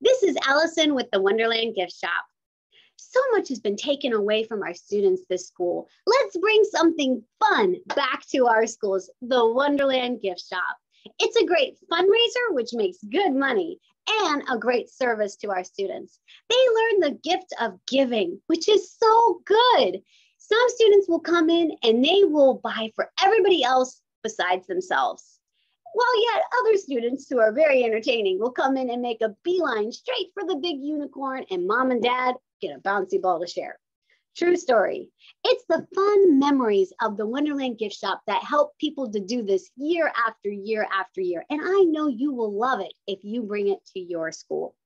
This is Allison with the Wonderland Gift Shop. So much has been taken away from our students this school. Let's bring something fun back to our schools, the Wonderland Gift Shop. It's a great fundraiser, which makes good money, and a great service to our students. They learn the gift of giving, which is so good. Some students will come in and they will buy for everybody else besides themselves. While yet other students who are very entertaining will come in and make a beeline straight for the big unicorn and mom and dad get a bouncy ball to share. True story. It's the fun memories of the Wonderland gift shop that help people to do this year after year after year. And I know you will love it if you bring it to your school.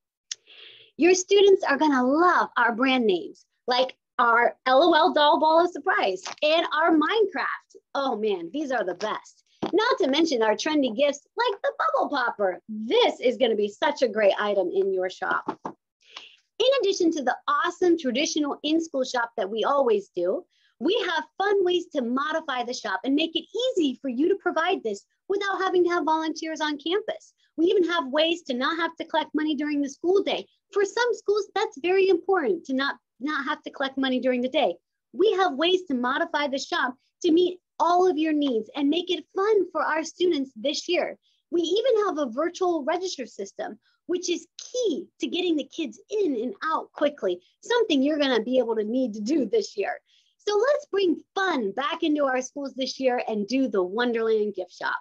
Your students are going to love our brand names like our LOL Doll Ball of Surprise and our Minecraft. Oh man, these are the best. Not to mention our trendy gifts like the bubble popper. This is going to be such a great item in your shop. In addition to the awesome traditional in-school shop that we always do, we have fun ways to modify the shop and make it easy for you to provide this without having to have volunteers on campus. We even have ways to not have to collect money during the school day. For some schools, that's very important to not, not have to collect money during the day. We have ways to modify the shop to meet all of your needs and make it fun for our students this year. We even have a virtual register system, which is key to getting the kids in and out quickly, something you're going to be able to need to do this year. So let's bring fun back into our schools this year and do the Wonderland gift shop.